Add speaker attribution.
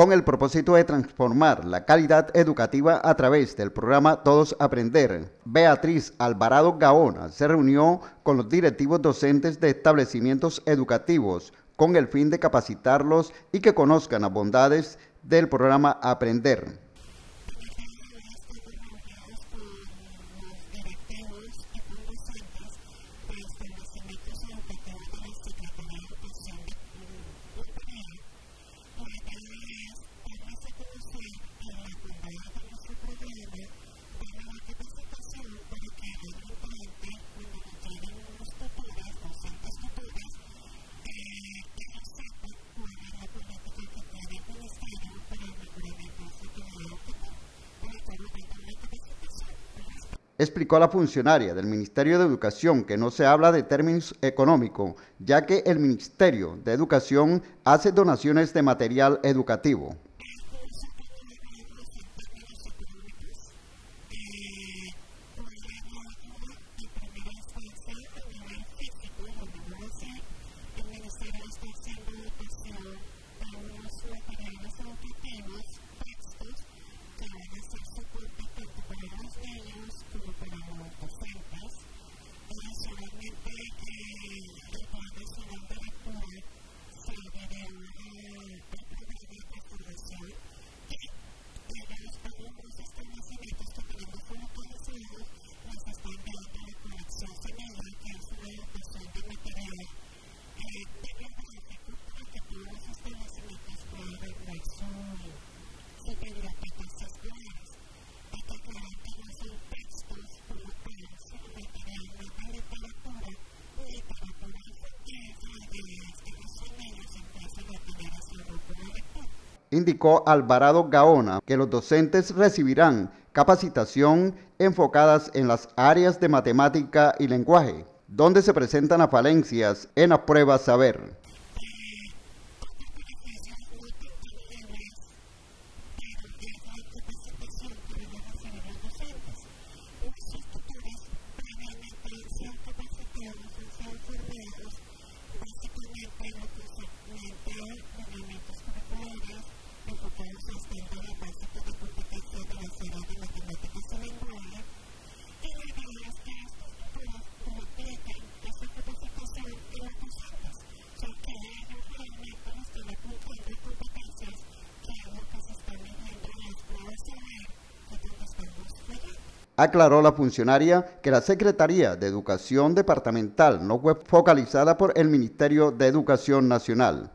Speaker 1: con el propósito de transformar la calidad educativa a través del programa Todos Aprender. Beatriz Alvarado Gaona se reunió con los directivos docentes de establecimientos educativos con el fin de capacitarlos y que conozcan las bondades del programa Aprender. Explicó a la funcionaria del Ministerio de Educación que no se habla de términos económicos, ya que el Ministerio de Educación hace donaciones de material educativo. Indicó Alvarado Gaona que los docentes recibirán capacitación enfocadas en las áreas de matemática y lenguaje, donde se presentan falencias en las pruebas saber. Aclaró la funcionaria que la Secretaría de Educación Departamental no fue focalizada por el Ministerio de Educación Nacional.